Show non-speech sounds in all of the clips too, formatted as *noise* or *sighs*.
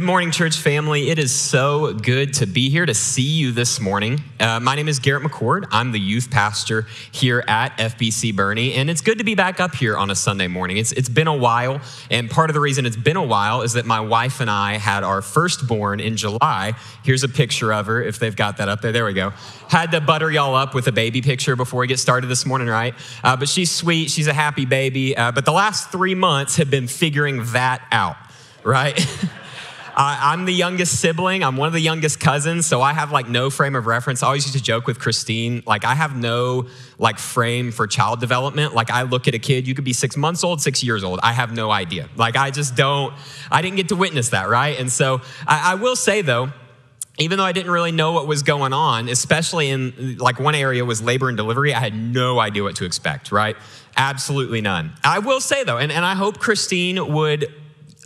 Good morning, church family. It is so good to be here to see you this morning. Uh, my name is Garrett McCord. I'm the youth pastor here at FBC Boerne, and it's good to be back up here on a Sunday morning. It's, it's been a while, and part of the reason it's been a while is that my wife and I had our firstborn in July. Here's a picture of her, if they've got that up there. There we go. Had to butter y'all up with a baby picture before we get started this morning, right? Uh, but she's sweet, she's a happy baby. Uh, but the last three months have been figuring that out, right? *laughs* I'm the youngest sibling. I'm one of the youngest cousins, so I have like no frame of reference. I always used to joke with Christine, like I have no like frame for child development. Like I look at a kid, you could be six months old, six years old. I have no idea. Like I just don't. I didn't get to witness that, right? And so I, I will say though, even though I didn't really know what was going on, especially in like one area was labor and delivery, I had no idea what to expect, right? Absolutely none. I will say though, and, and I hope Christine would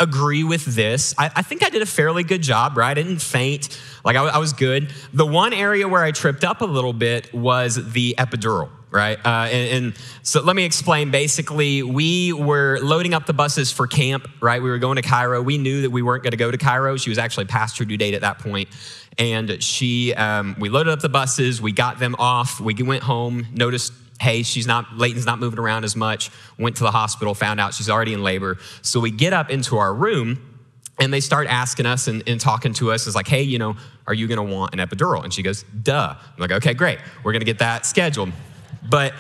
agree with this. I, I, think I did a fairly good job, right? I didn't faint. Like I, I, was good. The one area where I tripped up a little bit was the epidural, right? Uh, and, and, so let me explain. Basically, we were loading up the buses for camp, right? We were going to Cairo. We knew that we weren't going to go to Cairo. She was actually past her due date at that point. And she, um, we loaded up the buses. We got them off. We went home. Noticed hey, she's not, Layton's not moving around as much. Went to the hospital, found out she's already in labor. So we get up into our room and they start asking us and, and talking to us is like, hey, you know, are you gonna want an epidural? And she goes, duh. I'm like, okay, great. We're gonna get that scheduled. But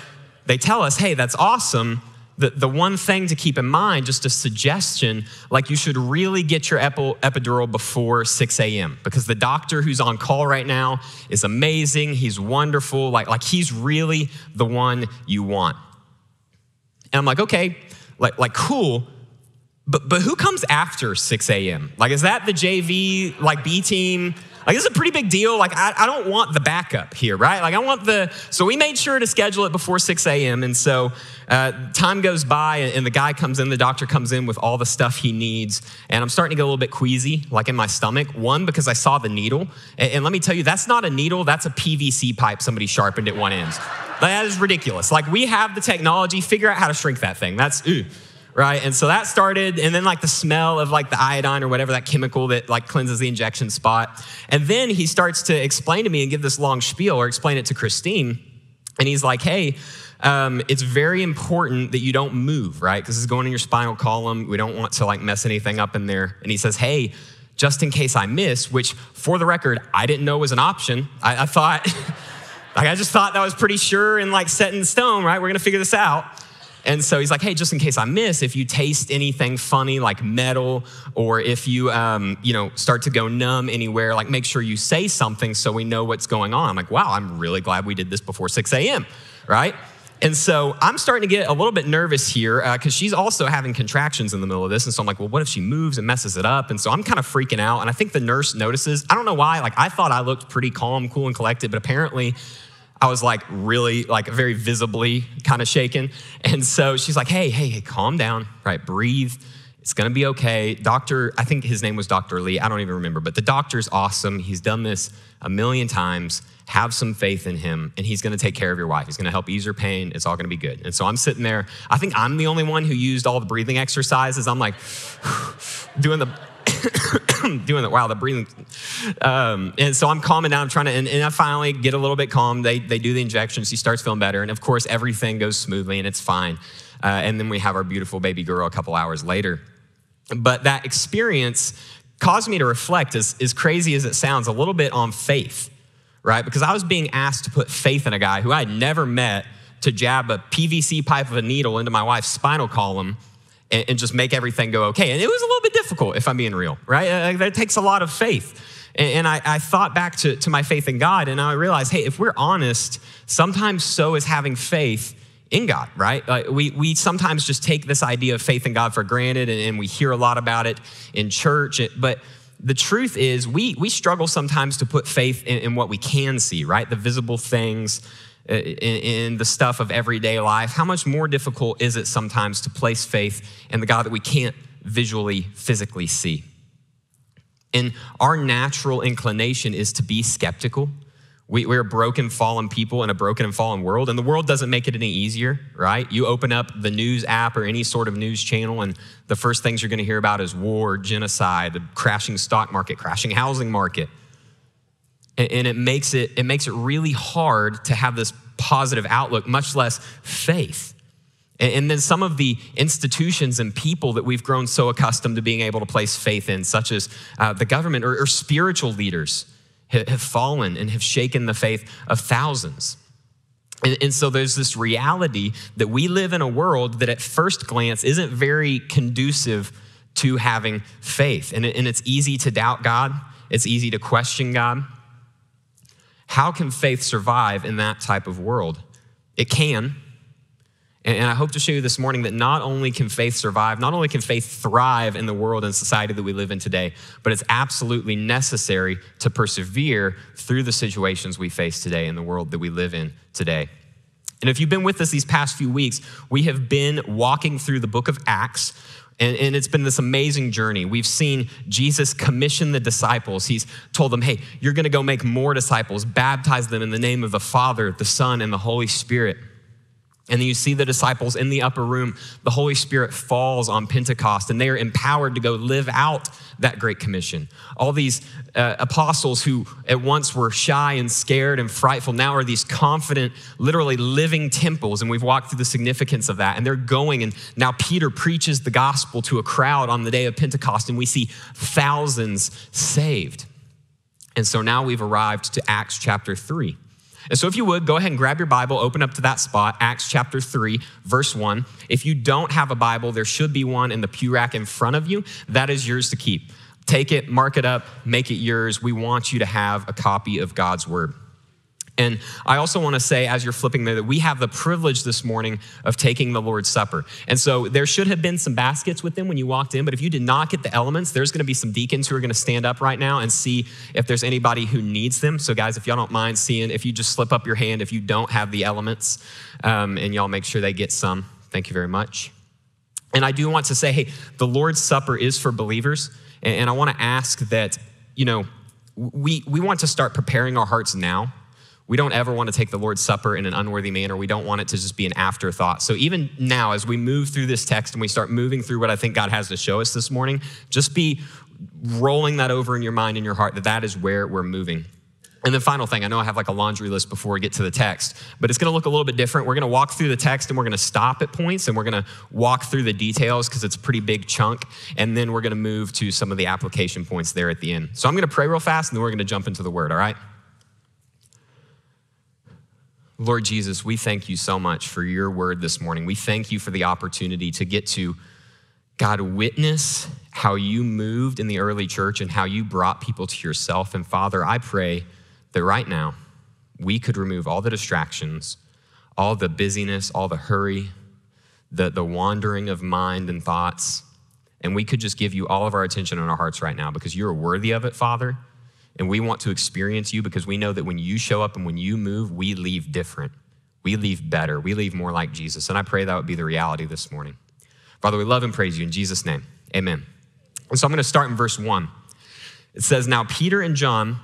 they tell us, hey, that's awesome the, the one thing to keep in mind, just a suggestion, like you should really get your epidural before 6 a.m. because the doctor who's on call right now is amazing. He's wonderful. Like, like he's really the one you want. And I'm like, okay, like, like cool. But, but who comes after 6 a.m.? Like, is that the JV, like B team? Like, this is a pretty big deal. Like, I, I don't want the backup here, right? Like, I want the, so we made sure to schedule it before 6 a.m. And so uh, time goes by, and the guy comes in, the doctor comes in with all the stuff he needs. And I'm starting to get a little bit queasy, like in my stomach. One, because I saw the needle. And, and let me tell you, that's not a needle, that's a PVC pipe somebody sharpened at one end. That is ridiculous. Like, we have the technology, figure out how to shrink that thing. That's, ooh right? And so that started, and then like the smell of like the iodine or whatever that chemical that like cleanses the injection spot. And then he starts to explain to me and give this long spiel or explain it to Christine. And he's like, hey, um, it's very important that you don't move, right? Because it's going in your spinal column. We don't want to like mess anything up in there. And he says, hey, just in case I miss, which for the record, I didn't know was an option. I, I thought, *laughs* like, I just thought that was pretty sure and like set in stone, right? We're gonna figure this out. And so he's like, hey, just in case I miss, if you taste anything funny like metal, or if you, um, you know, start to go numb anywhere, like make sure you say something so we know what's going on. I'm like, wow, I'm really glad we did this before 6 a.m., right? And so I'm starting to get a little bit nervous here because uh, she's also having contractions in the middle of this. And so I'm like, well, what if she moves and messes it up? And so I'm kind of freaking out. And I think the nurse notices. I don't know why. Like, I thought I looked pretty calm, cool, and collected, but apparently I was like really, like very visibly kind of shaken. And so she's like, hey, hey, hey, calm down, right? Breathe. It's gonna be okay. Doctor, I think his name was Dr. Lee. I don't even remember, but the doctor's awesome. He's done this a million times. Have some faith in him, and he's gonna take care of your wife. He's gonna help ease your pain. It's all gonna be good. And so I'm sitting there. I think I'm the only one who used all the breathing exercises. I'm like *sighs* doing the *coughs* doing that. Wow, the breathing. Um, and so I'm calming down. I'm trying to, and, and, I finally get a little bit calm. They, they do the injections. He starts feeling better. And of course, everything goes smoothly and it's fine. Uh, and then we have our beautiful baby girl a couple hours later. But that experience caused me to reflect, as, as crazy as it sounds, a little bit on faith, right? Because I was being asked to put faith in a guy who I had never met to jab a PVC pipe of a needle into my wife's spinal column and, and just make everything go okay. And it was a little bit difficult, if I'm being real, right? Uh, that takes a lot of faith. And, I, I, thought back to, to my faith in God, and I realized, hey, if we're honest, sometimes so is having faith in God, right? Uh, we, we sometimes just take this idea of faith in God for granted, and, and we hear a lot about it in church. But the truth is, we, we struggle sometimes to put faith in, in what we can see, right? The visible things, Uh, in, in the stuff of everyday life, how much more difficult is it sometimes to place faith in the God that we can't visually, physically see? And our natural inclination is to be skeptical. We, we're broken, fallen people in a broken and fallen world, and the world doesn't make it any easier, right? You open up the news app or any sort of news channel, and the first things you're going to hear about is war, genocide, the crashing stock market, crashing housing market. And, it makes it, it makes it really hard to have this positive outlook, much less faith. And, then some of the institutions and people that we've grown so accustomed to being able to place faith in, such as uh, the government or, or spiritual leaders have fallen and have shaken the faith of thousands. And, and, so there's this reality that we live in a world that at first glance isn't very conducive to having faith. And, and it's easy to doubt God, it's easy to question God. How can faith survive in that type of world? It can, and I hope to show you this morning that not only can faith survive, not only can faith thrive in the world and society that we live in today, but it's absolutely necessary to persevere through the situations we face today in the world that we live in today. And if you've been with us these past few weeks, we have been walking through the book of Acts. And, and, it's been this amazing journey. We've seen Jesus commission the disciples. He's told them, hey, you're going to go make more disciples, baptize them in the name of the Father, the Son, and the Holy Spirit. And then you see the disciples in the upper room. The Holy Spirit falls on Pentecost, and they are empowered to go live out that Great Commission. All these uh, apostles who at once were shy and scared and frightful now are these confident, literally living temples. And we've walked through the significance of that. And they're going, and now Peter preaches the gospel to a crowd on the day of Pentecost, and we see thousands saved. And so now we've arrived to Acts chapter 3. And so, if you would, go ahead and grab your Bible, open up to that spot, Acts chapter 3, verse 1. If you don't have a Bible, there should be one in the pew rack in front of you. That is yours to keep. Take it, mark it up, make it yours. We want you to have a copy of God's Word. And I also want to say, as you're flipping there, that we have the privilege this morning of taking the Lord's Supper. And so there should have been some baskets with them when you walked in, but if you did not get the elements, there's going to be some deacons who are going to stand up right now and see if there's anybody who needs them. So, guys, if y'all don't mind seeing, if you just slip up your hand if you don't have the elements, um, and y'all make sure they get some. Thank you very much. And I do want to say, hey, the Lord's Supper is for believers. And I want to ask that, you know, we, we want to start preparing our hearts now we don't ever want to take the Lord's Supper in an unworthy manner. We don't want it to just be an afterthought. So, even now, as we move through this text and we start moving through what I think God has to show us this morning, just be rolling that over in your mind and your heart that that is where we're moving. And the final thing, I know I have like a laundry list before we get to the text, but it's going to look a little bit different. We're going to walk through the text and we're going to stop at points and we're going to walk through the details because it's a pretty big chunk. And then we're going to move to some of the application points there at the end. So I'm going to pray real fast and then we're going to jump into the word, all right? Lord Jesus, we thank you so much for your word this morning. We thank you for the opportunity to get to, God, witness how you moved in the early church and how you brought people to yourself. And Father, I pray that right now we could remove all the distractions, all the busyness, all the hurry, the, the wandering of mind and thoughts, and we could just give you all of our attention and our hearts right now because you're worthy of it, Father. And we want to experience you because we know that when you show up and when you move, we leave different. We leave better. We leave more like Jesus. And I pray that would be the reality this morning. Father, we love and praise you in Jesus' name. Amen. And so I'm going to start in verse one. It says, Now Peter and John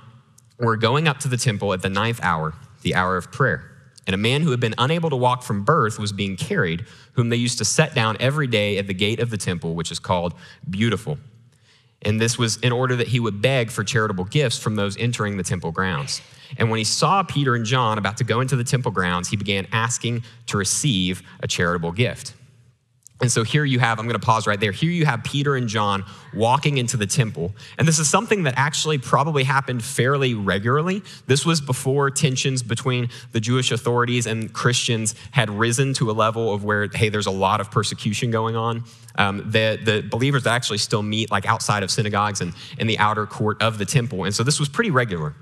were going up to the temple at the ninth hour, the hour of prayer. And a man who had been unable to walk from birth was being carried, whom they used to set down every day at the gate of the temple, which is called Beautiful and this was in order that he would beg for charitable gifts from those entering the temple grounds. And when he saw Peter and John about to go into the temple grounds, he began asking to receive a charitable gift. And so here you have, I'm going to pause right there. Here you have Peter and John walking into the temple. And this is something that actually probably happened fairly regularly. This was before tensions between the Jewish authorities and Christians had risen to a level of where, hey, there's a lot of persecution going on. Um, the, the believers actually still meet like outside of synagogues and in the outer court of the temple. And so this was pretty regular.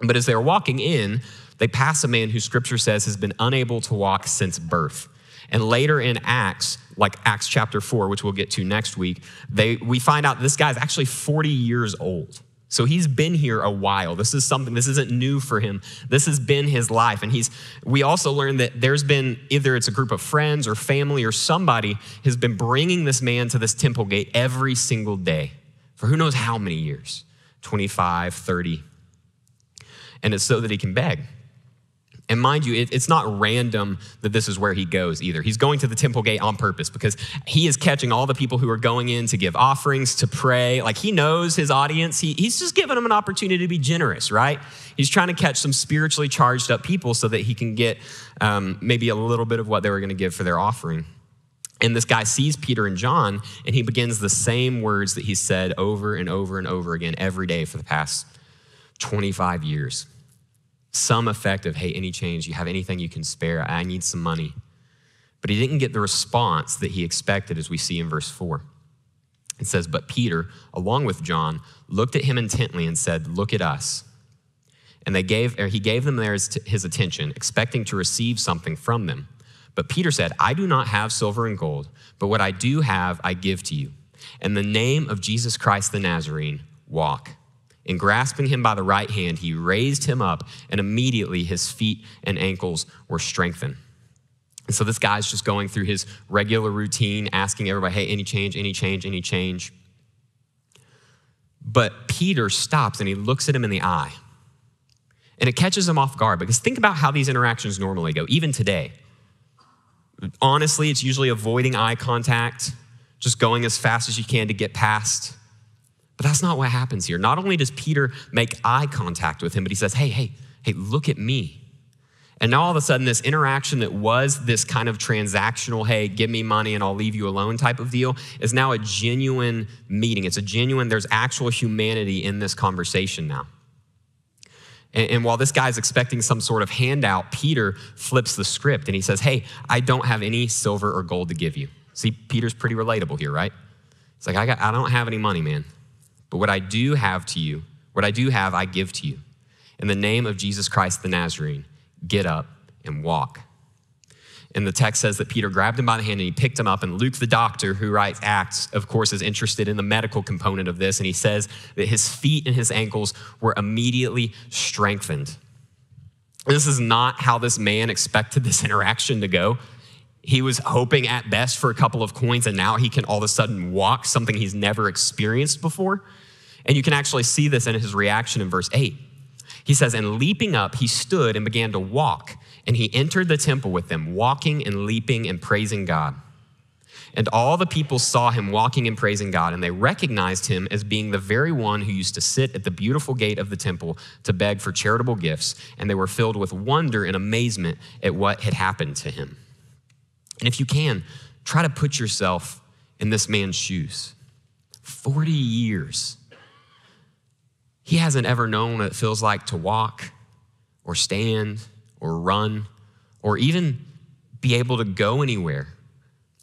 But as they were walking in, they pass a man who scripture says has been unable to walk since birth. And later in Acts, like Acts chapter 4, which we'll get to next week, they, we find out this guy's actually 40 years old. So he's been here a while. This is something, this isn't new for him. This has been his life. And he's, we also learned that there's been either it's a group of friends or family or somebody has been bringing this man to this temple gate every single day for who knows how many years 25, 30. and it's so that he can beg. And mind you, it, it's not random that this is where he goes either. He's going to the temple gate on purpose because he is catching all the people who are going in to give offerings, to pray. Like he knows his audience. He, he's just giving them an opportunity to be generous, right? He's trying to catch some spiritually charged up people so that he can get um, maybe a little bit of what they were going to give for their offering. And this guy sees Peter and John, and he begins the same words that he said over and over and over again every day for the past 25 years some effect of, hey, any change, you have anything you can spare, I need some money. But he didn't get the response that he expected, as we see in verse 4. It says, But Peter, along with John, looked at him intently and said, Look at us. And they gave, he gave them theirs his attention, expecting to receive something from them. But Peter said, I do not have silver and gold, but what I do have, I give to you. In the name of Jesus Christ the Nazarene, walk. And grasping him by the right hand, he raised him up, and immediately his feet and ankles were strengthened. And so this guy's just going through his regular routine, asking everybody, hey, any change, any change, any change. But Peter stops and he looks at him in the eye. And it catches him off guard because think about how these interactions normally go, even today. Honestly, it's usually avoiding eye contact, just going as fast as you can to get past. But that's not what happens here. Not only does Peter make eye contact with him, but he says, Hey, hey, hey, look at me. And now all of a sudden, this interaction that was this kind of transactional, hey, give me money and I'll leave you alone type of deal, is now a genuine meeting. It's a genuine, there's actual humanity in this conversation now. And, and while this guy's expecting some sort of handout, Peter flips the script and he says, Hey, I don't have any silver or gold to give you. See, Peter's pretty relatable here, right? It's like, I, got, I don't have any money, man. But what I do have to you, what I do have, I give to you. In the name of Jesus Christ the Nazarene, get up and walk. And the text says that Peter grabbed him by the hand and he picked him up. And Luke, the doctor who writes Acts, of course, is interested in the medical component of this. And he says that his feet and his ankles were immediately strengthened. This is not how this man expected this interaction to go. He was hoping at best for a couple of coins, and now he can all of a sudden walk, something he's never experienced before. And you can actually see this in his reaction in verse 8. He says, And leaping up, he stood and began to walk. And he entered the temple with them, walking and leaping and praising God. And all the people saw him walking and praising God, and they recognized him as being the very one who used to sit at the beautiful gate of the temple to beg for charitable gifts. And they were filled with wonder and amazement at what had happened to him. And if you can, try to put yourself in this man's shoes. 40 years he hasn't ever known what it feels like to walk or stand or run or even be able to go anywhere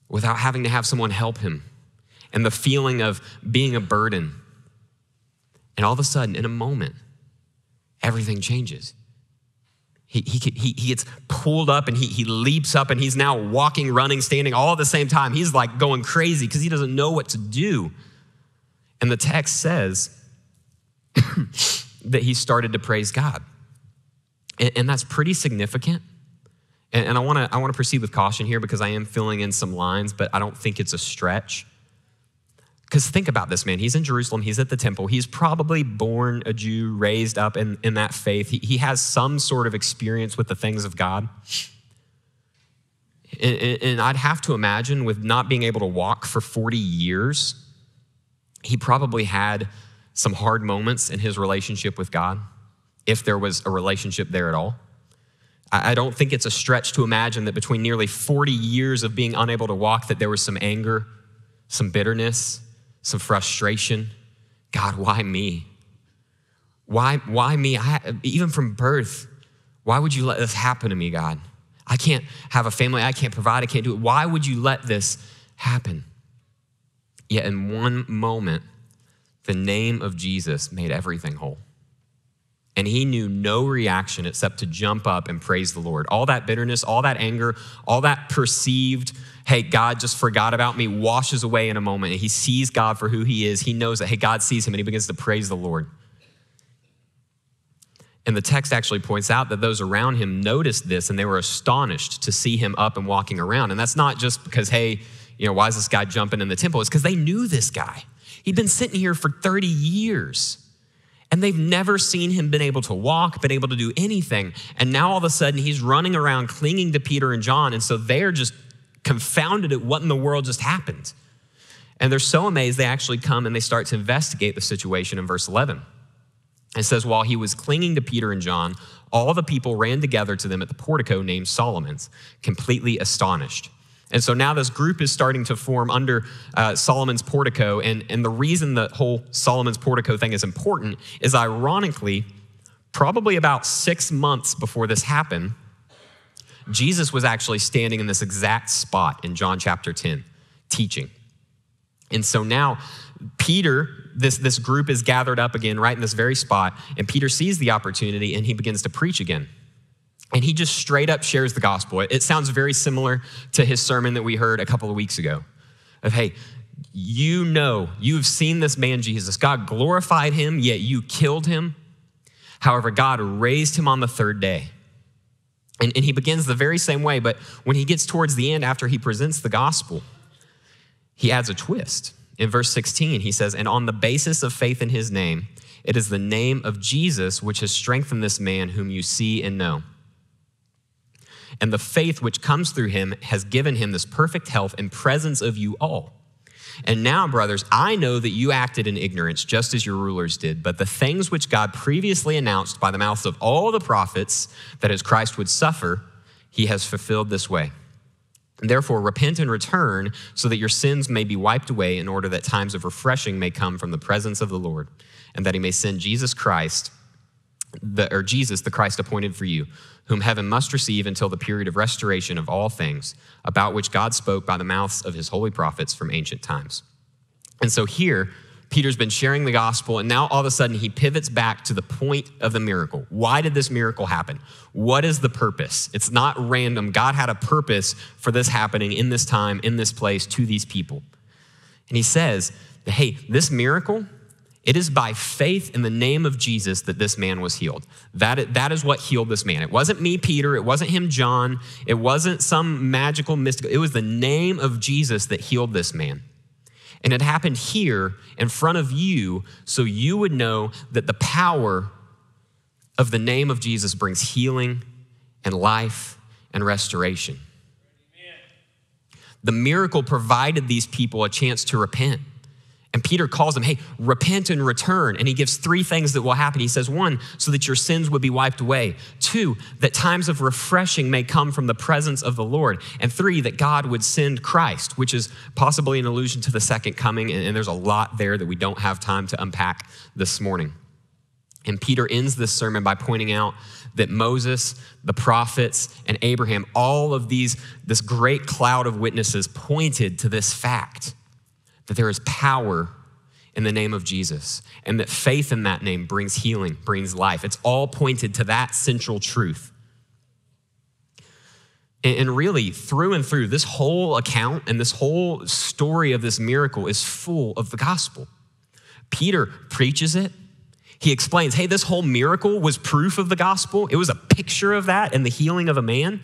without having to have someone help him and the feeling of being a burden. And all of a sudden, in a moment, everything changes. He, he, he, he gets pulled up and he, he leaps up and he's now walking, running, standing all at the same time. He's like going crazy because he doesn't know what to do. And the text says that he started to praise God. And, and that's pretty significant. And, and I wanna, I wanna proceed with caution here because I am filling in some lines, but I don't think it's a stretch. Because think about this, man. He's in Jerusalem, he's at the temple. He's probably born a Jew, raised up in, in that faith. He, he has some sort of experience with the things of God. And, and, I'd have to imagine, with not being able to walk for 40 years, he probably had some hard moments in his relationship with God, if there was a relationship there at all. I don't think it's a stretch to imagine that between nearly 40 years of being unable to walk, that there was some anger, some bitterness, some frustration. God, why me? Why, why me? I, even from birth, why would you let this happen to me, God? I can't have a family. I can't provide. I can't do it. Why would you let this happen? Yet in one moment, the name of Jesus made everything whole. And he knew no reaction except to jump up and praise the Lord. All that bitterness, all that anger, all that perceived, hey, God just forgot about me, washes away in a moment. And he sees God for who he is. He knows that, hey, God sees him and he begins to praise the Lord. And the text actually points out that those around him noticed this and they were astonished to see him up and walking around. And that's not just because, hey, you know, why is this guy jumping in the temple? It's because they knew this guy. He'd been sitting here for 30 years. And they've never seen him been able to walk, been able to do anything. And now all of a sudden he's running around clinging to Peter and John. And so they're just confounded at what in the world just happened. And they're so amazed they actually come and they start to investigate the situation in verse 11. It says, While he was clinging to Peter and John, all the people ran together to them at the portico named Solomon's, completely astonished. And so now this group is starting to form under uh, Solomon's portico. And, and the reason the whole Solomon's portico thing is important is ironically, probably about six months before this happened, Jesus was actually standing in this exact spot in John chapter 10, teaching. And so now Peter, this, this group is gathered up again right in this very spot, and Peter sees the opportunity and he begins to preach again. And he just straight up shares the gospel. It sounds very similar to his sermon that we heard a couple of weeks ago of, hey, you know, you've seen this man Jesus. God glorified him, yet you killed him. However, God raised him on the third day. And, and he begins the very same way, but when he gets towards the end, after he presents the gospel, he adds a twist. In verse 16, he says, And on the basis of faith in his name, it is the name of Jesus which has strengthened this man whom you see and know. And the faith which comes through him has given him this perfect health in presence of you all. And now, brothers, I know that you acted in ignorance, just as your rulers did. But the things which God previously announced by the mouths of all the prophets that as Christ would suffer, he has fulfilled this way. And therefore, repent and return so that your sins may be wiped away, in order that times of refreshing may come from the presence of the Lord, and that he may send Jesus Christ, the, or Jesus, the Christ appointed for you whom heaven must receive until the period of restoration of all things, about which God spoke by the mouths of his holy prophets from ancient times. And so here, Peter's been sharing the gospel, and now all of a sudden he pivots back to the point of the miracle. Why did this miracle happen? What is the purpose? It's not random. God had a purpose for this happening in this time, in this place, to these people. And he says, hey, this miracle, it is by faith in the name of Jesus that this man was healed. That, that is what healed this man. It wasn't me, Peter. It wasn't him, John. It wasn't some magical, mystical. It was the name of Jesus that healed this man. And it happened here in front of you so you would know that the power of the name of Jesus brings healing and life and restoration. The miracle provided these people a chance to repent. And Peter calls them, hey, repent and return. And he gives three things that will happen. He says, one, so that your sins would be wiped away. Two, that times of refreshing may come from the presence of the Lord. And three, that God would send Christ, which is possibly an allusion to the second coming. And there's a lot there that we don't have time to unpack this morning. And Peter ends this sermon by pointing out that Moses, the prophets, and Abraham, all of these, this great cloud of witnesses pointed to this fact that there is power in the name of Jesus and that faith in that name brings healing, brings life. It's all pointed to that central truth. And really, through and through, this whole account and this whole story of this miracle is full of the gospel. Peter preaches it. He explains, hey, this whole miracle was proof of the gospel. It was a picture of that and the healing of a man.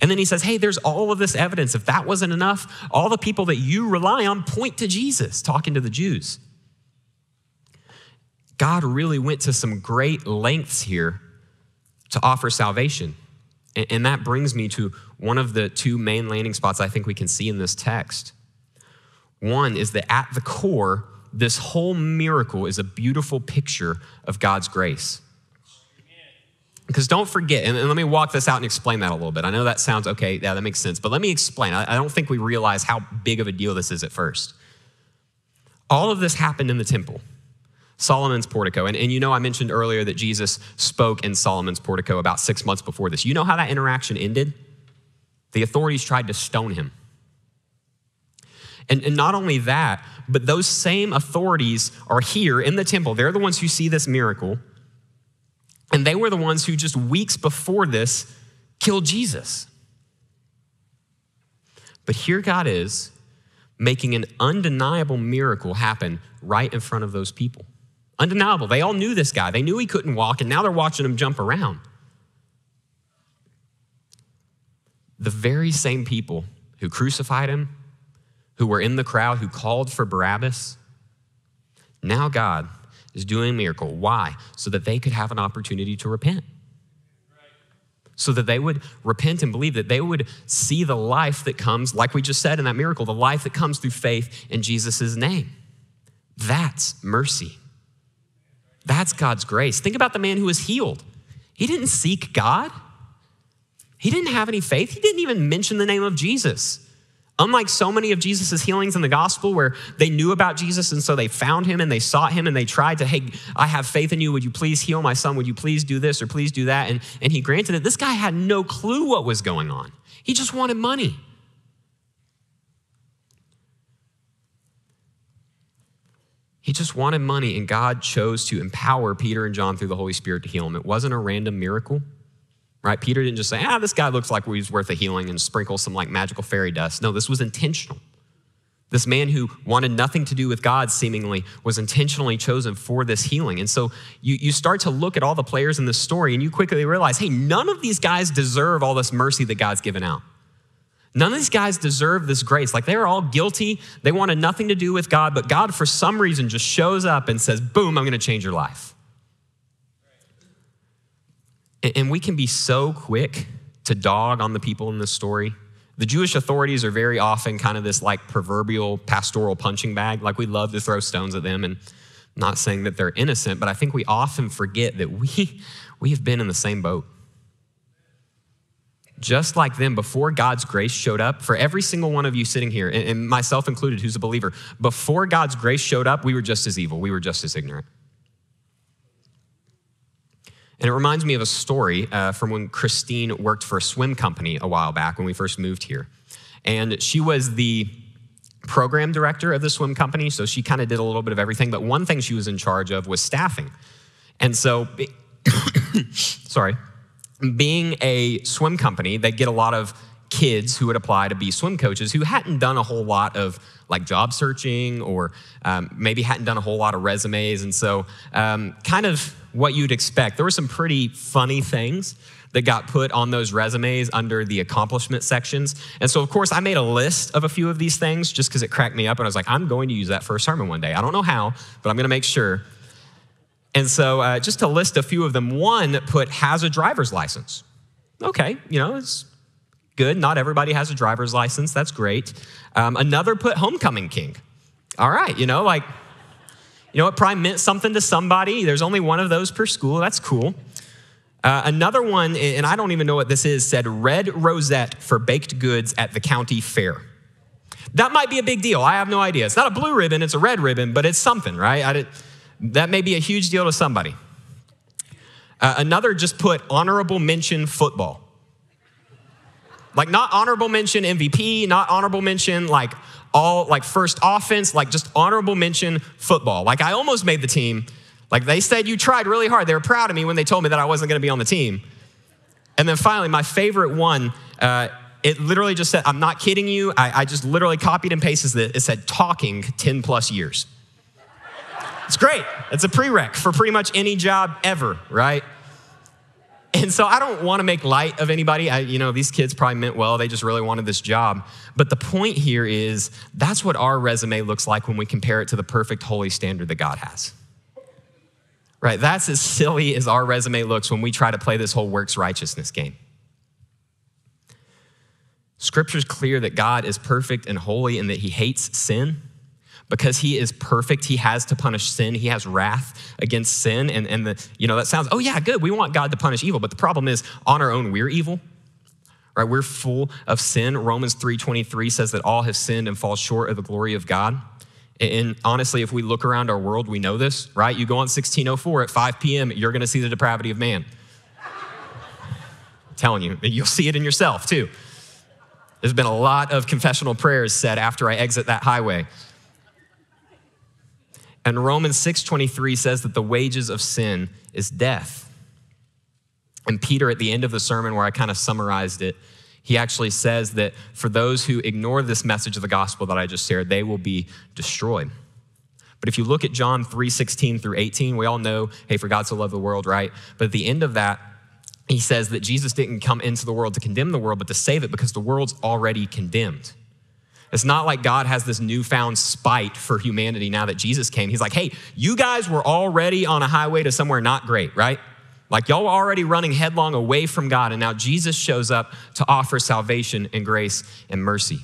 And then he says, hey, there's all of this evidence. If that wasn't enough, all the people that you rely on point to Jesus, talking to the Jews. God really went to some great lengths here to offer salvation. And that brings me to one of the two main landing spots I think we can see in this text. One is that at the core, this whole miracle is a beautiful picture of God's grace. Because don't forget, and let me walk this out and explain that a little bit. I know that sounds okay, yeah, that makes sense, but let me explain. I don't think we realize how big of a deal this is at first. All of this happened in the temple, Solomon's portico. And, and you know, I mentioned earlier that Jesus spoke in Solomon's portico about six months before this. You know how that interaction ended? The authorities tried to stone him. And, and not only that, but those same authorities are here in the temple. They're the ones who see this miracle and they were the ones who just weeks before this killed Jesus. But here God is making an undeniable miracle happen right in front of those people. Undeniable. They all knew this guy. They knew he couldn't walk, and now they're watching him jump around. The very same people who crucified him, who were in the crowd, who called for Barabbas, now God is doing a miracle. Why? So that they could have an opportunity to repent. So that they would repent and believe, that they would see the life that comes, like we just said in that miracle, the life that comes through faith in Jesus' name. That's mercy. That's God's grace. Think about the man who was healed. He didn't seek God, he didn't have any faith, he didn't even mention the name of Jesus. Unlike so many of Jesus' healings in the gospel where they knew about Jesus and so they found him and they sought him and they tried to, hey, I have faith in you. Would you please heal my son? Would you please do this or please do that? And, and he granted it. This guy had no clue what was going on. He just wanted money. He just wanted money, and God chose to empower Peter and John through the Holy Spirit to heal him. It wasn't a random miracle, right? Peter didn't just say, ah, this guy looks like he's worth a healing and sprinkle some like magical fairy dust. No, this was intentional. This man who wanted nothing to do with God, seemingly, was intentionally chosen for this healing. And so you, you start to look at all the players in this story and you quickly realize hey, none of these guys deserve all this mercy that God's given out. None of these guys deserve this grace. Like they're all guilty. They wanted nothing to do with God, but God, for some reason, just shows up and says, Boom, I'm going to change your life. And we can be so quick to dog on the people in this story. The Jewish authorities are very often kind of this like proverbial pastoral punching bag. Like we love to throw stones at them. And not saying that they're innocent, but I think we often forget that we, *laughs* we have been in the same boat just like them, before God's grace showed up, for every single one of you sitting here, and myself included, who's a believer, before God's grace showed up, we were just as evil. We were just as ignorant. And it reminds me of a story uh, from when Christine worked for a swim company a while back when we first moved here. And she was the program director of the swim company, so she kind of did a little bit of everything. But one thing she was in charge of was staffing. And so, *coughs* sorry, being a swim company, they get a lot of kids who would apply to be swim coaches who hadn't done a whole lot of like job searching or um, maybe hadn't done a whole lot of resumes. And so, um, kind of what you'd expect. There were some pretty funny things that got put on those resumes under the accomplishment sections. And so, of course, I made a list of a few of these things just because it cracked me up. And I was like, I'm going to use that for a sermon one day. I don't know how, but I'm going to make sure. And so, uh, just to list a few of them, one put has a driver's license. Okay, you know, it's good. Not everybody has a driver's license. That's great. Um, another put homecoming king. All right, you know, like, you know, it probably meant something to somebody. There's only one of those per school. That's cool. Uh, another one, and I don't even know what this is, said red rosette for baked goods at the county fair. That might be a big deal. I have no idea. It's not a blue ribbon, it's a red ribbon, but it's something, right? That may be a huge deal to somebody. Uh, another just put honorable mention football. Like, not honorable mention MVP, not honorable mention like all like first offense, like just honorable mention football. Like, I almost made the team. Like, they said you tried really hard. They were proud of me when they told me that I wasn't gonna be on the team. And then finally, my favorite one, uh, it literally just said, I'm not kidding you. I, I just literally copied and pasted it. It said talking 10 plus years. It's great. It's a prereq for pretty much any job ever, right? And so I don't want to make light of anybody. I, you know, these kids probably meant well. They just really wanted this job. But the point here is that's what our resume looks like when we compare it to the perfect holy standard that God has. Right? That's as silly as our resume looks when we try to play this whole works righteousness game. Scripture's clear that God is perfect and holy and that he hates sin because he is perfect he has to punish sin. He has wrath against sin. And, and the you know that sounds oh yeah good we want god to punish evil. But the problem is on our own we're evil right? We're full of sin. Romans 3.23 says that all have sinned and fall short of the glory of god. And honestly if we look around our world we know this right? You go on 1604 at 5 p.m you're going to see the depravity of man. Telling you you'll see it in yourself too. There's been a lot of confessional prayers said after i exit that highway and Romans 6:23 says that the wages of sin is death. And Peter at the end of the sermon where I kind of summarized it, he actually says that for those who ignore this message of the gospel that I just shared, they will be destroyed. But if you look at John 3:16 through 18, we all know, hey, for God so loved the world, right? But at the end of that, he says that Jesus didn't come into the world to condemn the world, but to save it because the world's already condemned. It's not like God has this newfound spite for humanity now that Jesus came. He's like, hey, you guys were already on a highway to somewhere not great, right? Like y'all were already running headlong away from God, and now Jesus shows up to offer salvation and grace and mercy.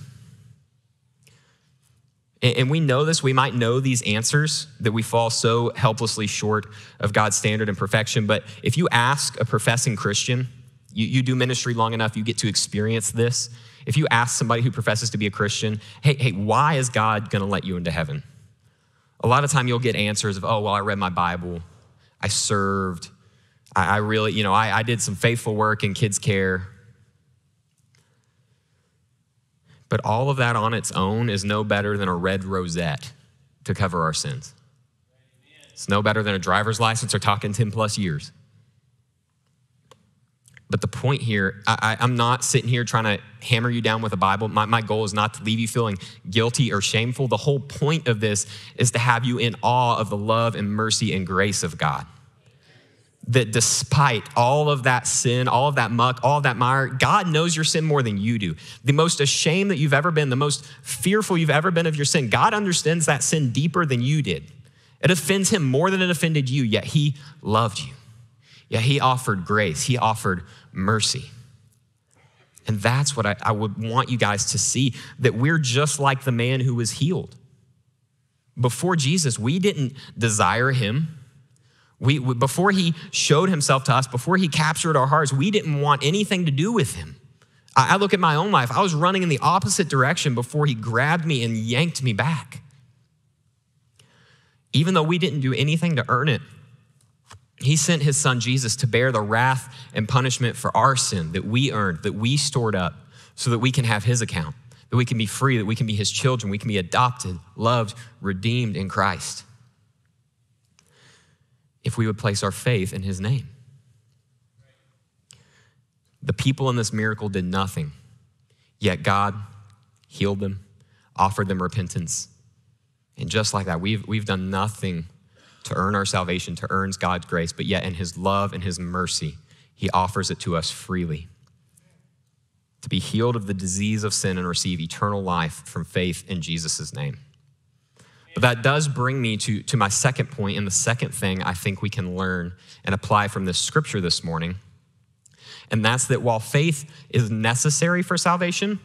And we know this, we might know these answers that we fall so helplessly short of God's standard and perfection. But if you ask a professing Christian, you, you do ministry long enough, you get to experience this. If you ask somebody who professes to be a Christian, hey, hey, why is God gonna let you into heaven? A lot of time you'll get answers of, oh, well, I read my Bible, I served, I, I really, you know, I, I did some faithful work in kids' care. But all of that on its own is no better than a red rosette to cover our sins. It's no better than a driver's license or talking 10 plus years. But the point here, I, am not sitting here trying to hammer you down with a Bible. My, my goal is not to leave you feeling guilty or shameful. The whole point of this is to have you in awe of the love and mercy and grace of God that despite all of that sin, all of that muck, all of that mire, God knows your sin more than you do. The most ashamed that you've ever been, the most fearful you've ever been of your sin, God understands that sin deeper than you did. It offends him more than it offended you, yet he loved you. Yet he offered grace, he offered mercy. And that's what I, I would want you guys to see that we're just like the man who was healed. Before Jesus, we didn't desire him. We, before he showed himself to us, before he captured our hearts, we didn't want anything to do with him. I, I look at my own life. I was running in the opposite direction before he grabbed me and yanked me back. Even though we didn't do anything to earn it, he sent his son Jesus to bear the wrath and punishment for our sin that we earned, that we stored up, so that we can have his account, that we can be free, that we can be his children, we can be adopted, loved, redeemed in Christ if we would place our faith in his name. The people in this miracle did nothing, yet God healed them, offered them repentance. And just like that, we've, we've done nothing to earn our salvation, to earn God's grace, but yet in his love and his mercy, he offers it to us freely. To be healed of the disease of sin and receive eternal life from faith in Jesus' name. But that does bring me to, to my second point, and the second thing I think we can learn and apply from this scripture this morning. And that's that while faith is necessary for salvation,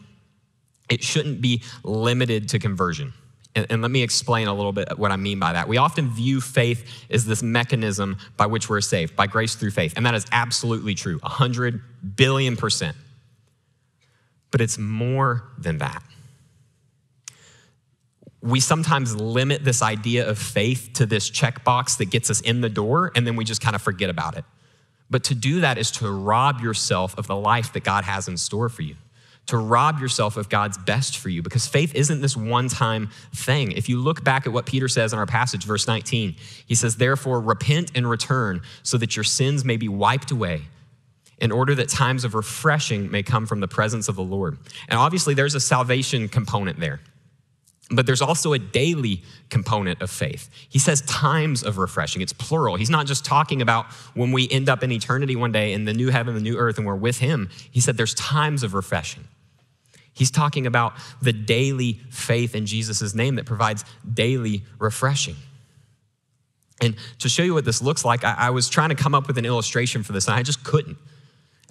it shouldn't be limited to conversion. And, and, let me explain a little bit what I mean by that. We often view faith as this mechanism by which we're saved, by grace through faith. And that is absolutely true, 100 billion percent. But it's more than that we sometimes limit this idea of faith to this checkbox that gets us in the door, and then we just kind of forget about it. But to do that is to rob yourself of the life that God has in store for you, to rob yourself of God's best for you, because faith isn't this one time thing. If you look back at what Peter says in our passage, verse 19, he says, Therefore, repent and return so that your sins may be wiped away in order that times of refreshing may come from the presence of the Lord. And obviously, there's a salvation component there. But there's also a daily component of faith. He says times of refreshing. It's plural. He's not just talking about when we end up in eternity one day in the new heaven, the new earth, and we're with him. He said there's times of refreshing. He's talking about the daily faith in Jesus' name that provides daily refreshing. And to show you what this looks like, I, I, was trying to come up with an illustration for this, and I just couldn't.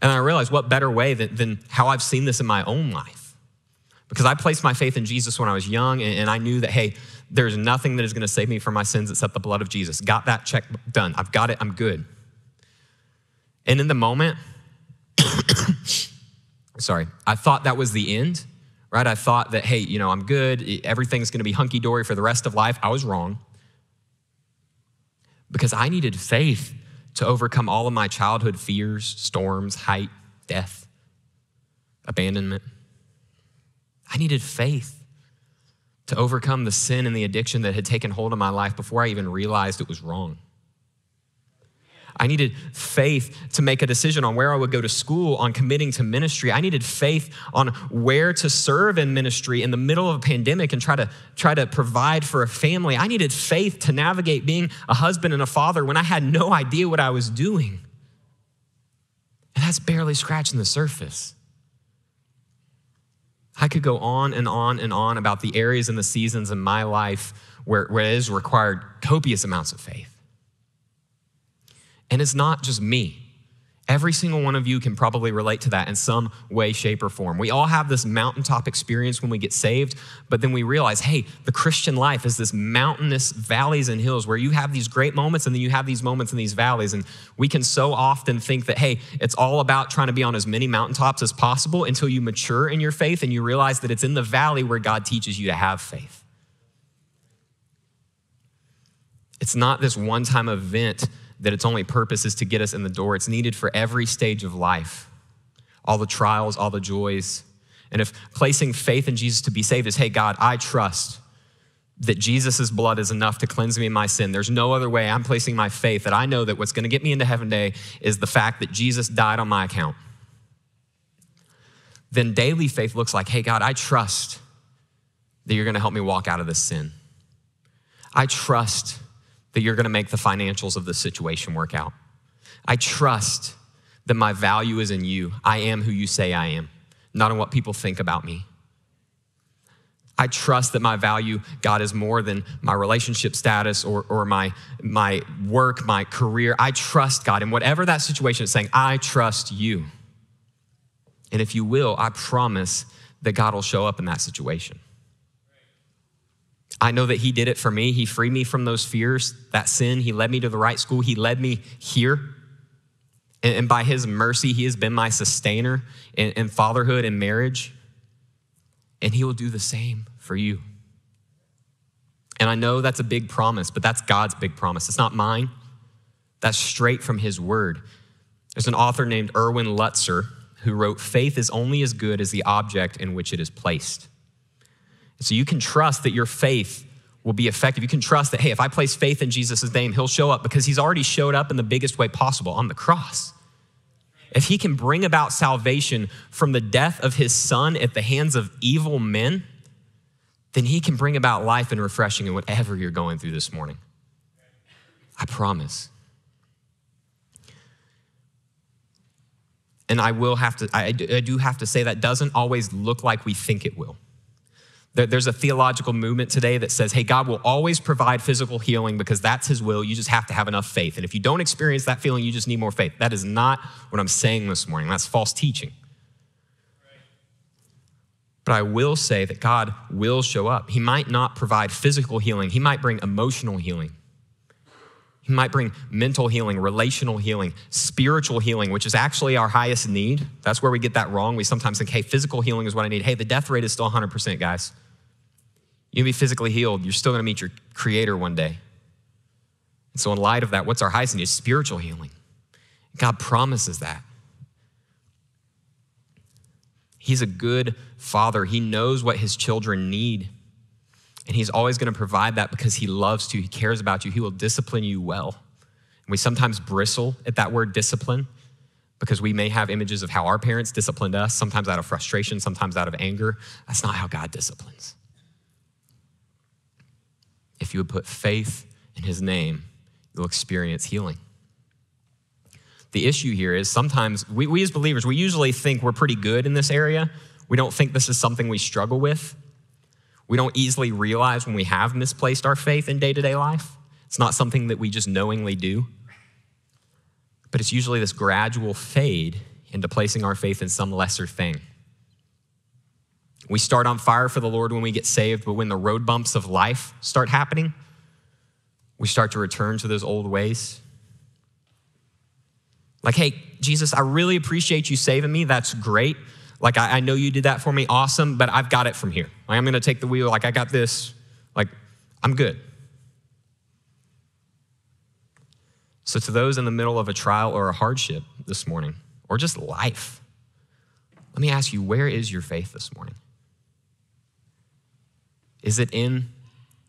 And I realized what better way than, than how I've seen this in my own life because I placed my faith in Jesus when I was young and I knew that, hey, there's nothing that is going to save me from my sins except the blood of Jesus. Got that check done. I've got it. I'm good. And in the moment, sorry, I thought that was the end, right? I thought that, hey, you know, I'm good. Everything's going to be hunky dory for the rest of life. I was wrong because I needed faith to overcome all of my childhood fears, storms, height, death, abandonment. I needed faith to overcome the sin and the addiction that had taken hold of my life before I even realized it was wrong. I needed faith to make a decision on where I would go to school, on committing to ministry. I needed faith on where to serve in ministry in the middle of a pandemic and try to try to provide for a family. I needed faith to navigate being a husband and a father when I had no idea what I was doing. And that's barely scratching the surface. I could go on and on and on about the areas and the seasons in my life where, where it has required copious amounts of faith. And it's not just me. Every single one of you can probably relate to that in some way, shape, or form. We all have this mountaintop experience when we get saved, but then we realize, hey, the Christian life is this mountainous valleys and hills where you have these great moments and then you have these moments in these valleys. And we can so often think that, hey, it's all about trying to be on as many mountaintops as possible until you mature in your faith and you realize that it's in the valley where God teaches you to have faith. It's not this one time event that its only purpose is to get us in the door. It's needed for every stage of life, all the trials, all the joys. And if placing faith in Jesus to be saved is, hey, God, I trust that Jesus' blood is enough to cleanse me of my sin. There's no other way. I'm placing my faith that I know that what's going to get me into heaven day is the fact that Jesus died on my account. Then daily faith looks like, hey, God, I trust that you're going to help me walk out of this sin. I trust that you're going to make the financials of the situation work out. I trust that my value is in you. I am who you say I am, not in what people think about me. I trust that my value, God, is more than my relationship status or, or my, my work, my career. I trust God. in whatever that situation is saying, I trust you. And if you will, I promise that God will show up in that situation. I know that He did it for me. He freed me from those fears, that sin. He led me to the right school. He led me here. And, by His mercy, He has been my sustainer in, in fatherhood and marriage. And He will do the same for you. And I know that's a big promise, but that's God's big promise. It's not mine. That's straight from His word. There's an author named Erwin Lutzer who wrote, Faith is only as good as the object in which it is placed. So you can trust that your faith will be effective. You can trust that, hey, if I place faith in Jesus' name, he'll show up because he's already showed up in the biggest way possible on the cross. If he can bring about salvation from the death of his son at the hands of evil men, then he can bring about life and refreshing in whatever you're going through this morning. I promise. And I will have to, I do have to say that doesn't always look like we think it will. There's a theological movement today that says, hey, God will always provide physical healing because that's his will. You just have to have enough faith. And if you don't experience that feeling, you just need more faith. That is not what I'm saying this morning. That's false teaching. But I will say that God will show up. He might not provide physical healing, He might bring emotional healing. He might bring mental healing, relational healing, spiritual healing, which is actually our highest need. That's where we get that wrong. We sometimes think, hey, physical healing is what I need. Hey, the death rate is still 100%, guys. You can be physically healed. You're still going to meet your creator one day. And so, in light of that, what's our highest need? Spiritual healing. God promises that. He's a good father. He knows what his children need. And He's always going to provide that because He loves to, He cares about you, He will discipline you well. And we sometimes bristle at that word discipline because we may have images of how our parents disciplined us, sometimes out of frustration, sometimes out of anger. That's not how God disciplines. If you would put faith in His name, you'll experience healing. The issue here is sometimes we, we as believers, we usually think we're pretty good in this area. We don't think this is something we struggle with. We don't easily realize when we have misplaced our faith in day to day life. It's not something that we just knowingly do, but it's usually this gradual fade into placing our faith in some lesser thing. We start on fire for the Lord when we get saved, but when the road bumps of life start happening, we start to return to those old ways. Like, hey, Jesus, I really appreciate you saving me. That's great. Like, I, I know you did that for me, awesome, but I've got it from here. Like, I'm gonna take the wheel, like, I got this. Like, I'm good. So, to those in the middle of a trial or a hardship this morning, or just life, let me ask you where is your faith this morning? Is it in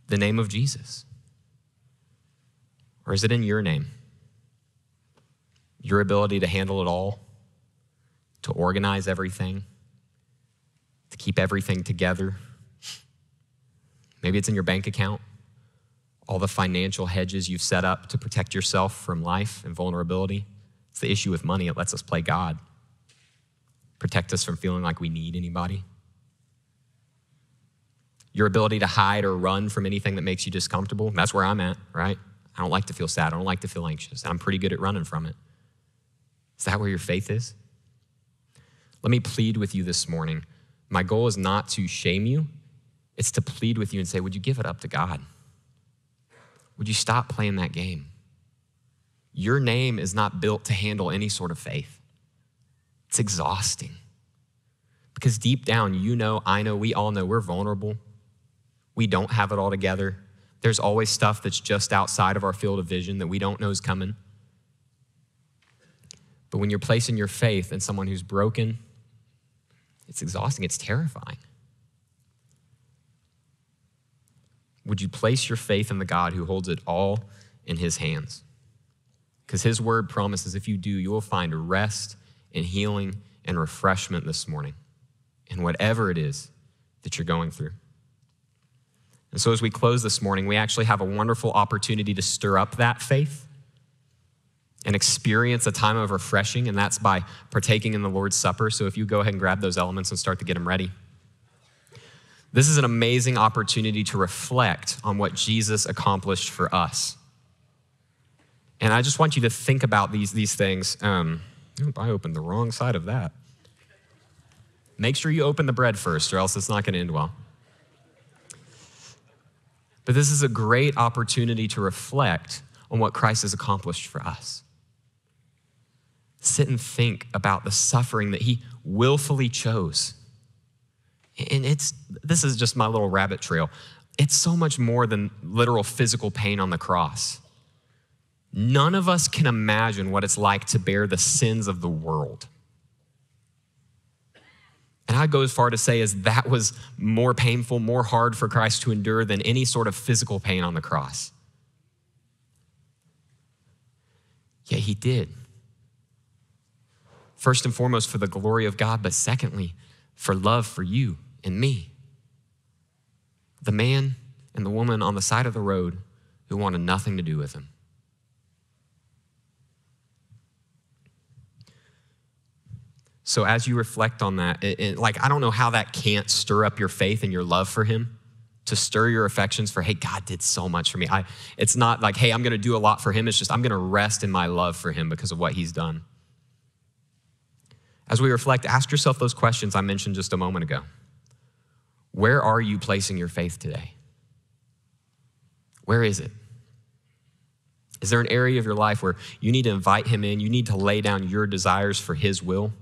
the name of Jesus? Or is it in your name? Your ability to handle it all? to organize everything, to keep everything together. Maybe it's in your bank account, all the financial hedges you've set up to protect yourself from life and vulnerability. It's the issue with money, it lets us play God, protect us from feeling like we need anybody. Your ability to hide or run from anything that makes you discomfortable. That's where I'm at, right? I don't like to feel sad. I don't like to feel anxious. I'm pretty good at running from it. Is that where your faith is? Let me plead with you this morning. My goal is not to shame you, it's to plead with you and say, Would you give it up to God? Would you stop playing that game? Your name is not built to handle any sort of faith. It's exhausting. Because deep down, you know, I know, we all know we're vulnerable. We don't have it all together. There's always stuff that's just outside of our field of vision that we don't know is coming. But when you're placing your faith in someone who's broken, it's exhausting, it's terrifying. Would you place your faith in the God who holds it all in his hands? Because his word promises if you do, you will find rest and healing and refreshment this morning in whatever it is that you're going through. And so, as we close this morning, we actually have a wonderful opportunity to stir up that faith and experience a time of refreshing, and that's by partaking in the Lord's Supper. So, if you go ahead and grab those elements and start to get them ready. This is an amazing opportunity to reflect on what Jesus accomplished for us. And I just want you to think about these, these things. Um, I opened the wrong side of that. Make sure you open the bread first, or else it's not going to end well. But this is a great opportunity to reflect on what Christ has accomplished for us. Sit and think about the suffering that he willfully chose. And it's this is just my little rabbit trail. It's so much more than literal physical pain on the cross. None of us can imagine what it's like to bear the sins of the world. And I go as far to say as that was more painful, more hard for Christ to endure than any sort of physical pain on the cross. Yet he did. First and foremost, for the glory of God, but secondly, for love for you and me. The man and the woman on the side of the road who wanted nothing to do with him. So as you reflect on that, it, it, like I don't know how that can't stir up your faith and your love for Him, to stir your affections for, hey, God did so much for me. I, it's not like, hey, I'm going to do a lot for Him. It's just I'm going to rest in my love for Him because of what He's done. As we reflect, ask yourself those questions I mentioned just a moment ago. Where are you placing your faith today? Where is it? Is there an area of your life where you need to invite Him in? You need to lay down your desires for His will?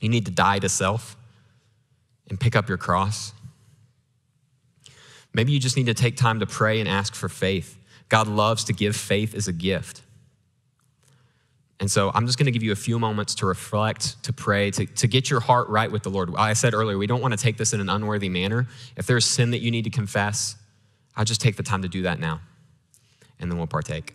You need to die to self and pick up your cross. Maybe you just need to take time to pray and ask for faith. God loves to give faith as a gift. And so I'm just going to give you a few moments to reflect, to pray, to, to get your heart right with the Lord. I said earlier, we don't want to take this in an unworthy manner. If there's sin that you need to confess, I'll just take the time to do that now, and then we'll partake.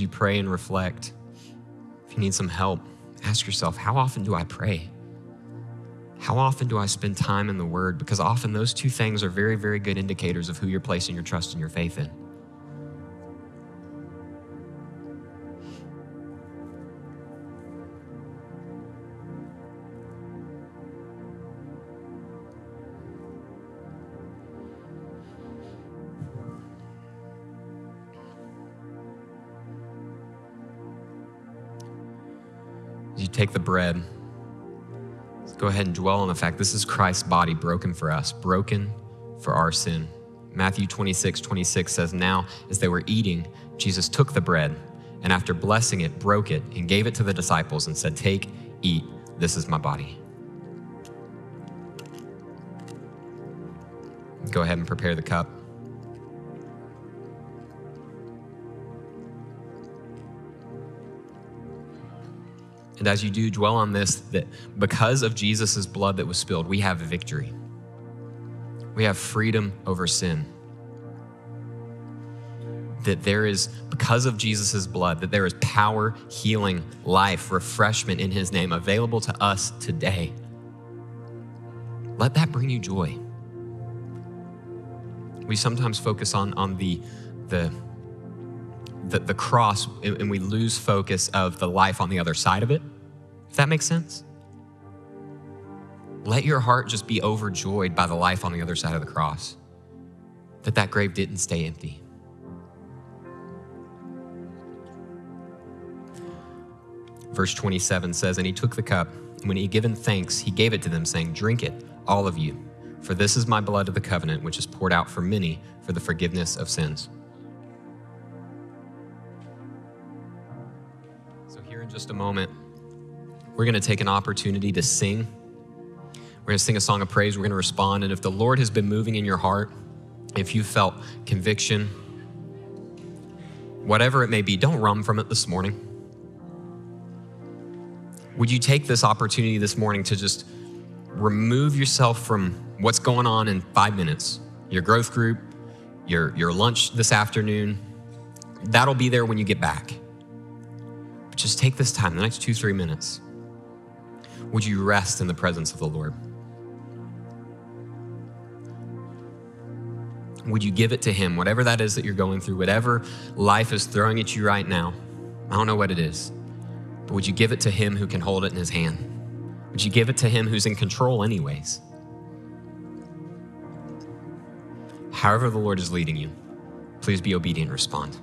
You pray and reflect, if you need some help, ask yourself, how often do I pray? How often do I spend time in the Word? Because often those two things are very, very good indicators of who you're placing your trust and your faith in. Take the bread, let's go ahead and dwell on the fact this is Christ's body broken for us, broken for our sin. Matthew 26, 26 says, Now, as they were eating, Jesus took the bread and after blessing it, broke it and gave it to the disciples and said, Take, eat, this is my body. Go ahead and prepare the cup. And as you do, dwell on this that because of Jesus' blood that was spilled, we have victory. We have freedom over sin. that there is, because of Jesus' blood, that there is power, healing, life, refreshment in his name available to us today. Let that bring you joy. We sometimes focus on, on the, the, the, the cross and we lose focus of the life on the other side of it. If that makes sense? Let your heart just be overjoyed by the life on the other side of the cross, that that grave didn't stay empty. Verse 27 says, And he took the cup, and when he had given thanks, he gave it to them, saying, Drink it, all of you, for this is my blood of the covenant, which is poured out for many for the forgiveness of sins. Just a moment, we're going to take an opportunity to sing. We're going to sing a song of praise. We're going to respond. And if the Lord has been moving in your heart, if you felt conviction, whatever it may be, don't run from it this morning. Would you take this opportunity this morning to just remove yourself from what's going on in five minutes? Your growth group, your, your lunch this afternoon, that'll be there when you get back. Just take this time, the next two, three minutes. Would you rest in the presence of the Lord? Would you give it to Him, whatever that is that you're going through, whatever life is throwing at you right now? I don't know what it is. But would you give it to Him who can hold it in His hand? Would you give it to Him who's in control, anyways? However, the Lord is leading you, please be obedient respond.